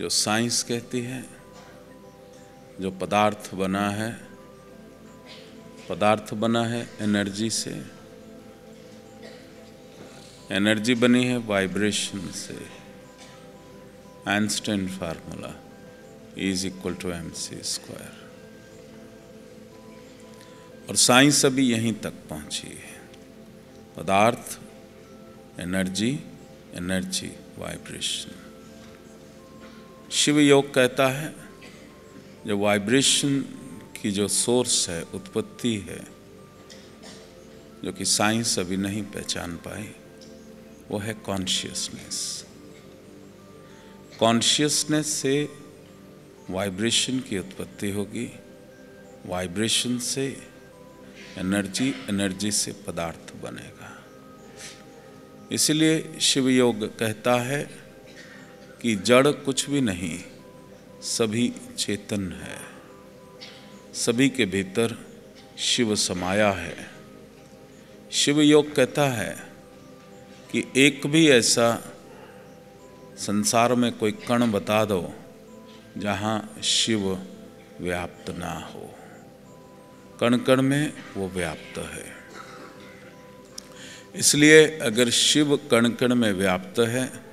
जो साइंस कहती है, जो पदार्थ बना है, पदार्थ बना है एनर्जी से, एनर्जी बनी है वाइब्रेशन से। Einstein formula is equal to M C square और साइंस अभी यहीं तक पहुँची है। पदार्थ, एनर्जी एनर्जी, वाइब्रेशन। शिव योग कहता है, जो वाइब्रेशन की जो सोर्स है, उत्पत्ति है, जो कि साइंस अभी नहीं पहचान पाई, वो है कॉन्शियसनेस कॉन्शियसनेस से वाइब्रेशन की उत्पत्ति होगी वाइब्रेशन से एनर्जी एनर्जी से पदार्थ बनेगा. इसलिए शिव योग कहता है कि जड़ कुछ भी नहीं, सभी चेतन है। सभी के भीतर शिव समाया है। शिव योग कहता है कि एक भी ऐसा संसार में कोई कण बता दो, जहाँ शिव व्याप्त ना हो। कण कण में वो व्याप्त है। इसलिए अगर शिव कण कण में व्याप्त है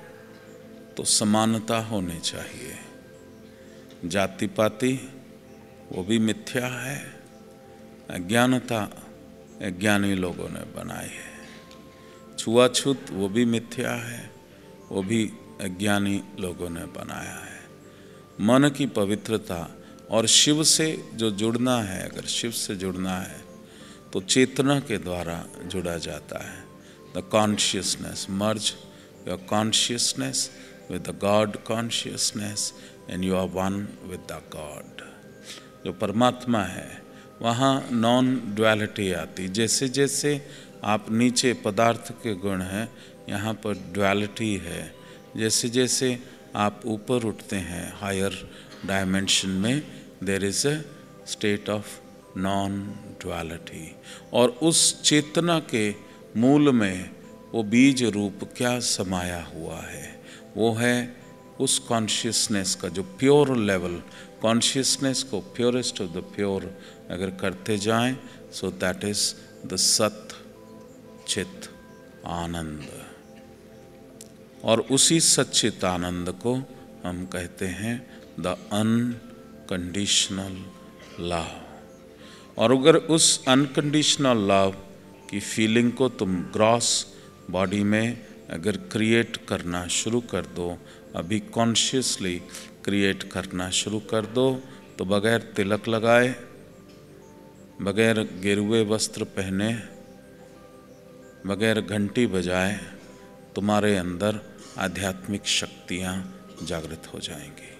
तो समानता होनी चाहिए। जाति पाति वो भी मिथ्या है। अज्ञानता अज्ञानी लोगों ने बनाई है। छुआछूत, वो भी मिथ्या है। वो भी अज्ञानी लोगों ने बनाया है। मन की पवित्रता और शिव से जो जुड़ना है, अगर शिव से जुड़ना है तो चेतना के द्वारा जुड़ा जाता है। The consciousness merge your consciousness with the God consciousness and you are one with the God. जो परमात्मा है, वहाँ नॉन ड्वेलिटी आती जैसे जैसे आप नीचे पदार्थ के गुण हैं, यहाँ पर ड्वेलिटी है। जैसे जैसे आप ऊपर उठते हैं हायर डायमेंशन में there is a state of non duality और उस चेतना के मूल में वो बीज रूप क्या समाया हुआ है? वो है उस कॉन्शियसनेस का, जो प्योर लेवल कॉन्शियसनेस को प्योरेस्ट ऑफ़ द प्योर अगर करते जाएँ सो दैट इज़ द सत चित आनंद। और उसी सचित आनंद को हम कहते हैं द अनकंडीशनल लव और अगर उस अनकंडीशनल लव की फीलिंग को तुम ग्रॉस बॉडी में अगर क्रिएट करना शुरू कर दो, अभी कॉन्शियसली क्रिएट करना शुरू कर दो तो बगैर तिलक लगाए, बगैर गिरुए वस्त्र पहने, बगैर घंटी बजाए, तुम्हारे अंदर आध्यात्मिक शक्तियाँ जागृत हो जाएँगी।